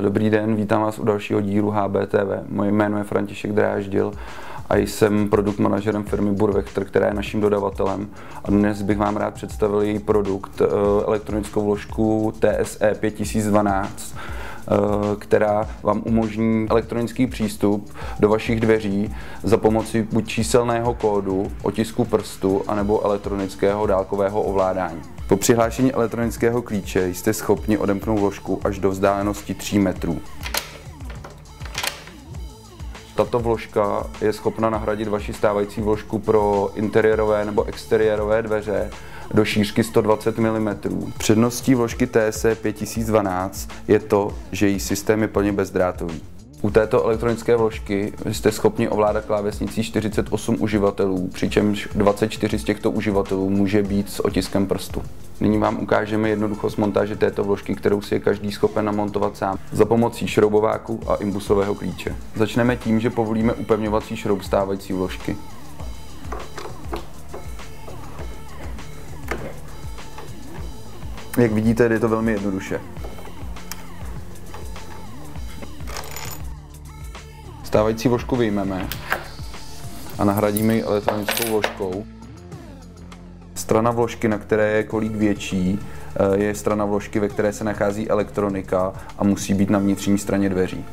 Dobrý den, vítám vás u dalšího dílu HBTV. Moje jméno je František Dráždil a jsem produkt manažerem firmy Burvector, která je naším dodavatelem. A dnes bych vám rád představil její produkt, eh, elektronickou vložku TSE 5012, eh, která vám umožní elektronický přístup do vašich dveří za pomoci buď číselného kódu, otisku prstu, anebo elektronického dálkového ovládání. Po přihlášení elektronického klíče jste schopni odemknout vložku až do vzdálenosti 3 metrů. Tato vložka je schopna nahradit vaši stávající vložku pro interiérové nebo exteriérové dveře do šířky 120 mm. Předností vložky TSE 5012 je to, že její systém je plně bezdrátový. U této elektronické vložky jste schopni ovládat klávesnicí 48 uživatelů, přičemž 24 z těchto uživatelů může být s otiskem prstu. Nyní vám ukážeme jednoduchost montáže této vložky, kterou si je každý schopen namontovat sám za pomocí šroubováku a imbusového klíče. Začneme tím, že povolíme upevňovací šroub stávající vložky. Jak vidíte, je to velmi jednoduše. Stávající vložku vyjmeme a nahradíme ji elektronickou vložkou. Strana vložky, na které je kolík větší, eh, je strana vložky, ve které se nachází elektronika a musí být na vnitřní straně dveří.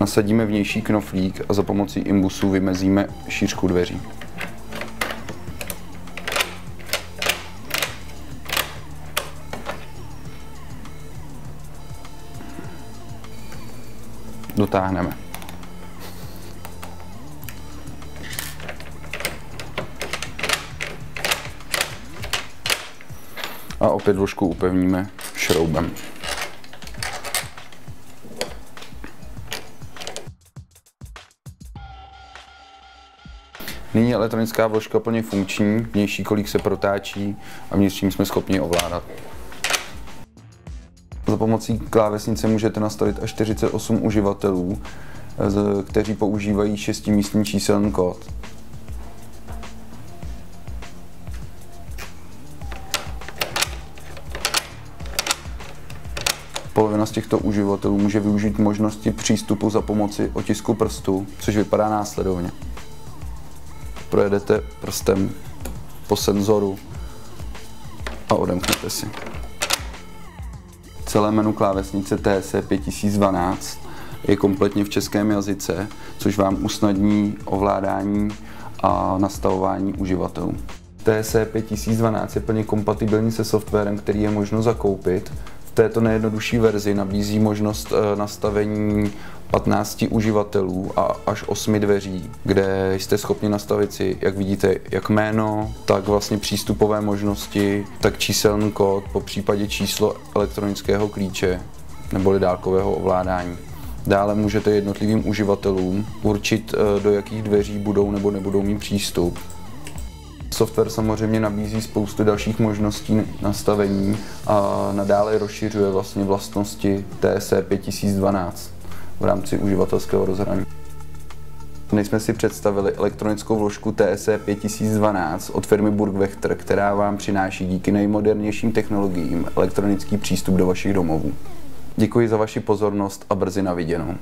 Nasadíme vnější knoflík a za pomocí imbusu vymezíme šířku dveří. Dotáhneme. A opět vložku upevníme šroubem. Nyní elektronická vložka plně funkční, vnější kolík se protáčí a vnitřním jsme schopni ovládat. Za pomocí klávesnice můžete nastavit až 48 uživatelů, kteří používají šestimístní číselný kód. Polovina z těchto uživatelů může využít možnosti přístupu za pomoci otisku prstu, což vypadá následovně. Projedete prstem po senzoru a odemknete si celé menu klávesnice TS 5012 je kompletně v českém jazyce, což vám usnadní ovládání a nastavování uživatelů. TS 5012 je plně kompatibilní se softwarem, který je možno zakoupit této nejjednodušší verzi nabízí možnost eh, nastavení 15 uživatelů a až 8 dveří, kde jste schopni nastavit si, jak vidíte, jak jméno, tak vlastně přístupové možnosti, tak číselný kód, po případě číslo elektronického klíče neboli dálkového ovládání. Dále můžete jednotlivým uživatelům určit, eh, do jakých dveří budou nebo nebudou mít přístup Software samozřejmě nabízí spoustu dalších možností nastavení a nadále rozšiřuje vlastně vlastnosti TSE 5012 v rámci uživatelského rozhraní. Dnes jsme si představili elektronickou vložku TSE 5012 od firmy Burgvector, která vám přináší díky nejmodernějším technologiím elektronický přístup do vašich domovů. Děkuji za vaši pozornost a brzy na viděnou.